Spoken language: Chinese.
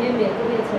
因为每个月才